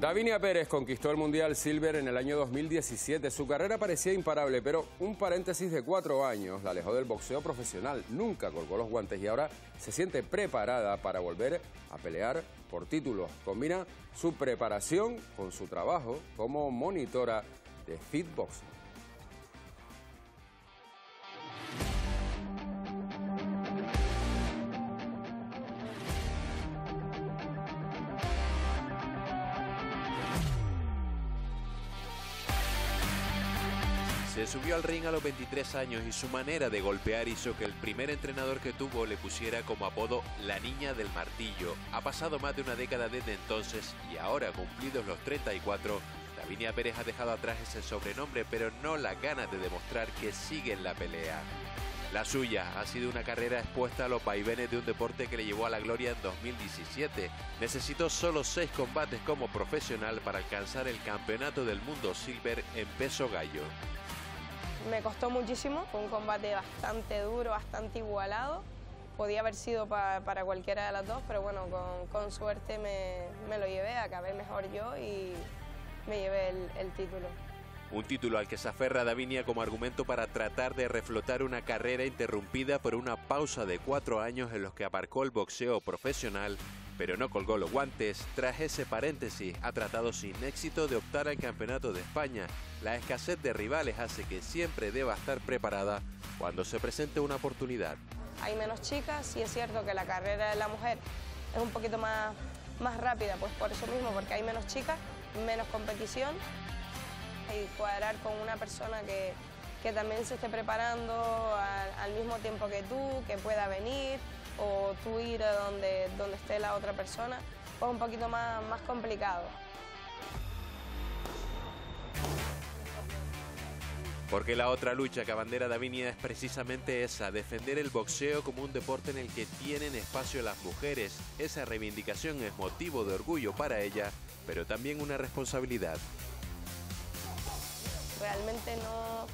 Davinia Pérez conquistó el Mundial Silver en el año 2017. Su carrera parecía imparable, pero un paréntesis de cuatro años la alejó del boxeo profesional. Nunca colgó los guantes y ahora se siente preparada para volver a pelear por títulos. Combina su preparación con su trabajo como monitora de fitboxing. Subió al ring a los 23 años y su manera de golpear hizo que el primer entrenador que tuvo le pusiera como apodo la niña del martillo. Ha pasado más de una década desde entonces y ahora cumplidos los 34, Davinia Pérez ha dejado atrás ese sobrenombre pero no las ganas de demostrar que sigue en la pelea. La suya ha sido una carrera expuesta a los vaivenes de un deporte que le llevó a la gloria en 2017. Necesitó solo seis combates como profesional para alcanzar el campeonato del mundo silver en peso gallo. Me costó muchísimo, fue un combate bastante duro, bastante igualado. Podía haber sido para cualquiera de las dos, pero bueno, con, suerte me, lo llevé, acabé mejor yo y me llevé el, título. Un título al que se aferra Davinia como argumento para tratar de reflotar una carrera interrumpida por una pausa de cuatro años en los que aparcó el boxeo profesional pero no colgó los guantes. Tras ese paréntesis, ha tratado sin éxito de optar al Campeonato de España. La escasez de rivales hace que siempre deba estar preparada cuando se presente una oportunidad. Hay menos chicas, y es cierto que la carrera de la mujer es un poquito más, más rápida, pues por eso mismo, porque hay menos chicas, menos competición y cuadrar con una persona que, que también se esté preparando al mismo tiempo que tú, que pueda venir, o tú ir a donde, donde esté la otra persona, pues un poquito más, más complicado. Porque la otra lucha que abandera Davinia es precisamente esa, defender el boxeo como un deporte en el que tienen espacio las mujeres. Esa reivindicación es motivo de orgullo para ella, pero también una responsabilidad. Realmente no,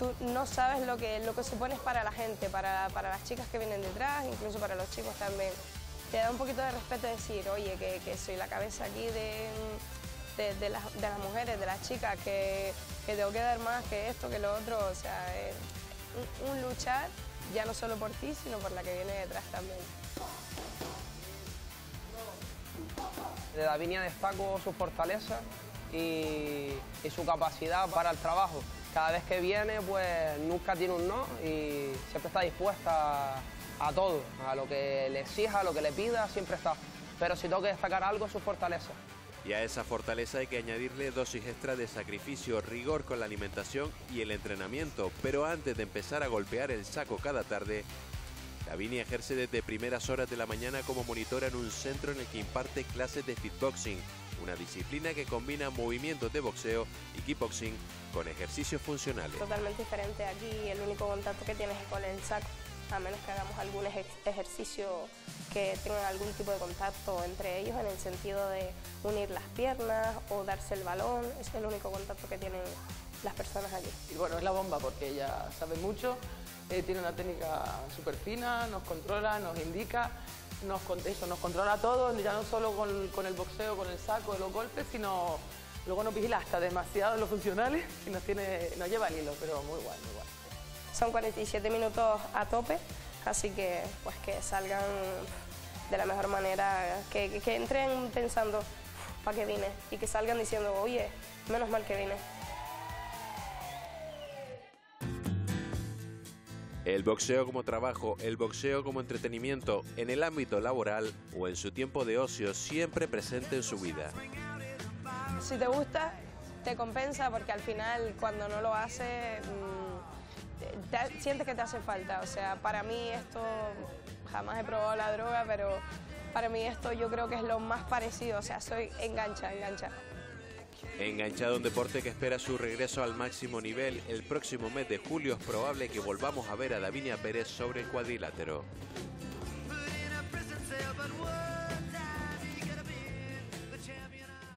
tú no sabes lo que, lo que supones para la gente, para, las chicas que vienen detrás, incluso para los chicos también. Te da un poquito de respeto decir, oye, que, soy la cabeza aquí de, de, las, mujeres, de las chicas, que, tengo que dar más que esto, que lo otro. O sea, es un, luchar ya no solo por ti, sino por la que viene detrás también. De Davinia destaco su fortaleza y su capacidad para el trabajo cada vez que viene, pues nunca tiene un no y siempre está dispuesta a, todo, a lo que le exija, a lo que le pida, siempre está. Pero si tengo que destacar algo, es su fortaleza. Y a esa fortaleza hay que añadirle dosis extra de sacrificio, rigor con la alimentación y el entrenamiento. Pero antes de empezar a golpear el saco cada tarde, Davini ejerce desde primeras horas de la mañana como monitora en un centro en el que imparte clases de fitboxing, una disciplina que combina movimientos de boxeo y kickboxing con ejercicios funcionales. Totalmente diferente aquí, el único contacto que tienes es con el saco, a menos que hagamos algún ejercicio que tengan algún tipo de contacto entre ellos en el sentido de unir las piernas o darse el balón, es el único contacto que tienen las personas allí. Y bueno, es la bomba porque ella sabe mucho, eh, tiene una técnica súper fina, nos controla, nos indica, nos, eso, nos controla todo, ya no solo con, el boxeo, con el saco, los golpes, sino Luego nos vigila hasta demasiado los funcionales y nos, tiene, nos lleva al hilo, pero muy guay, muy guay. Son 47 minutos a tope, así que pues que salgan de la mejor manera, que, que entren pensando para qué vine y que salgan diciendo, oye, menos mal que vine. El boxeo como trabajo, el boxeo como entretenimiento, en el ámbito laboral o en su tiempo de ocio, siempre presente en su vida si te gusta, te compensa porque al final cuando no lo haces, mm, sientes que te hace falta. O sea, para mí esto, jamás he probado la droga, pero para mí esto yo creo que es lo más parecido. O sea, soy engancha, engancha. Enganchado a un deporte que espera su regreso al máximo nivel, el próximo mes de julio es probable que volvamos a ver a Davinia Pérez sobre el cuadrilátero.